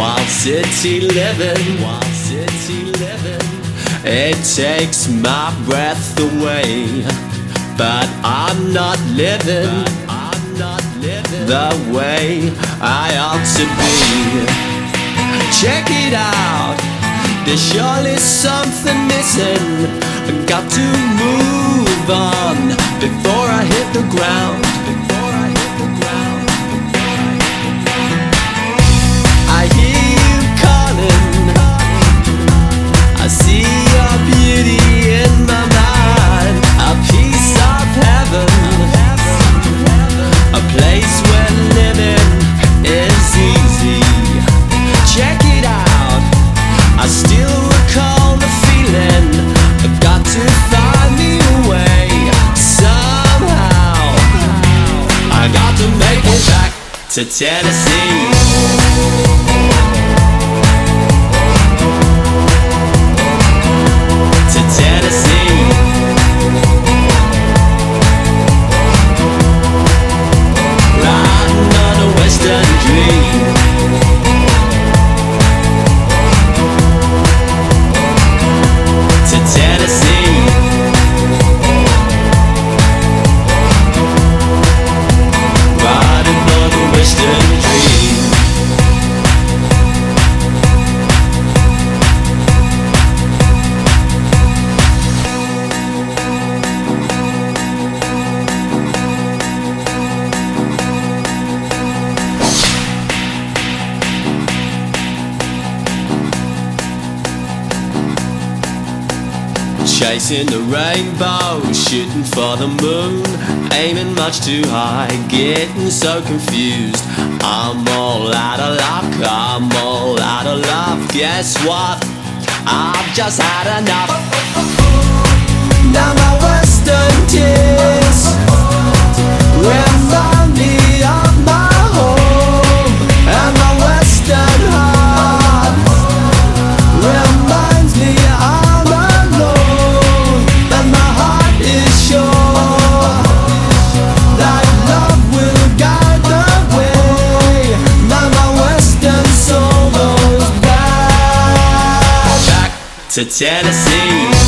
Wild city living, wild city living. It takes my breath away, but I'm not living. I'm not living the way I ought to be. Check it out. There's surely something missing. I got to move on before I hit the ground. To Tennessee. To Tennessee. Chasing the rainbow, shooting for the moon, aiming much too high, getting so confused. I'm all out of luck, I'm all out of love. Guess what? I've just had enough. Now my to Tennessee.